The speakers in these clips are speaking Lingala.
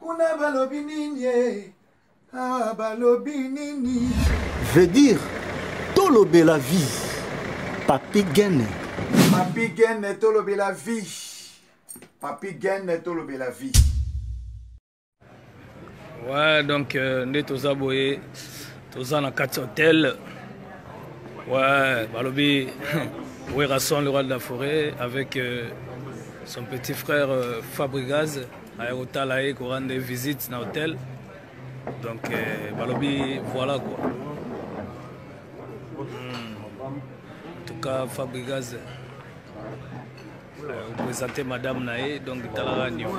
Kuna balobi nini eh? Ah, balobi nini veut dire tolobela vie papi gene papi gene tolobela vie papi gene tolobela vie ouais donc euh, nde toza boye toza na kati hotel ouais balobi werrason le roi de la forêt avec euh, son petit frère euh, fabrigaz naye kotala ye korande visite na hotel donc eh, balobi voilà quoi hmm. en tout cas fabrigaz opresente euh, madame na ye donc talaka niveau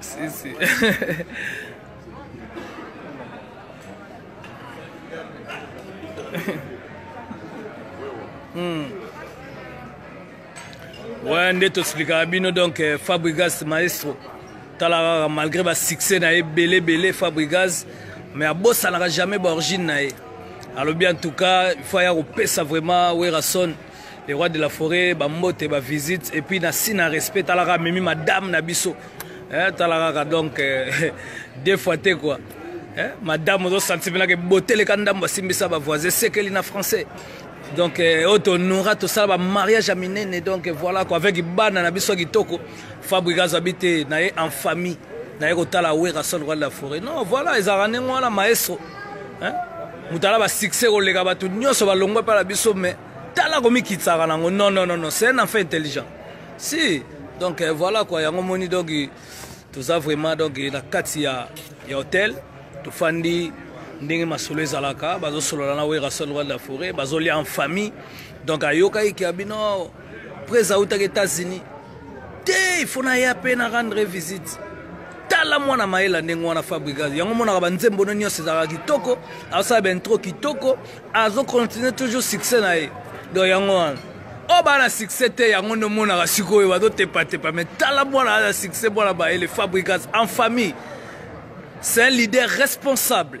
si, si. hmm. ouais nde toexplikaka bino donc euh, fabrigas maestro tala kaka malgré basuccès na ye ebele ebele fabrigas mais abosanaka jamais baorigine na ye alobi en tout cas il faut aya kopesa vraiment werason le roi de la forêt ba mbote ba visite et puis na si na respect talaka mimi madame na biso eh talaka ka donc eh, deux fois te quoi eh madame ozo sentir na ke botele ka ndambo simbisa ba voisins sekeli na français donc eh, oyo tonora tosala bamariage ya minene donc eh, voilà ko avec bana na biso ya kitoko fabrika azwa bi te na ye en famille naye kotala werrason roi de la forêt non voilà ezalaka ndenge wana maestro hein? mutala ba succès koleka bato nyonso balongwe mpa na biso mais tala komikitsaka nango non non non non c'est un enfant intelligent si donc euh, voilà quoi yango moni donc toza vraiment donc na kati ya, ya hotel tofandi ndenge masolo ezalaka bazosolola na werrason roi de la forêt bazolia en famille donc ayokaki kia bino Preza autaki Etats-Unis. Te, il faut naya pe na rendre visite. tala mwana mayela ndenge wana fabrigas yango monaka banzembo no nyonso ezalaka kitoko asala bentro kitoko azocontinue toujours succès na ye donc yango wana oyo oh, bana succès te yango nde omonaka sikoyo bazotepatepa mai tala mwana aza succès mwana mayele fabrigas en famille c'est un leader responsable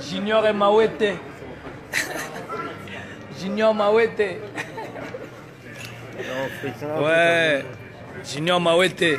Junior et Mawete. Junior Mawete. Ouais. Junior Mawete.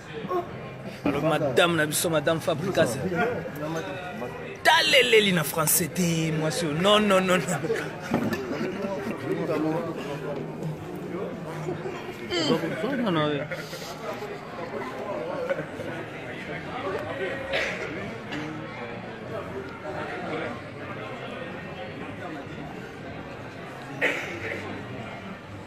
alobi madame na biso madame fabricase taleleli na français te mwasi oyo non non non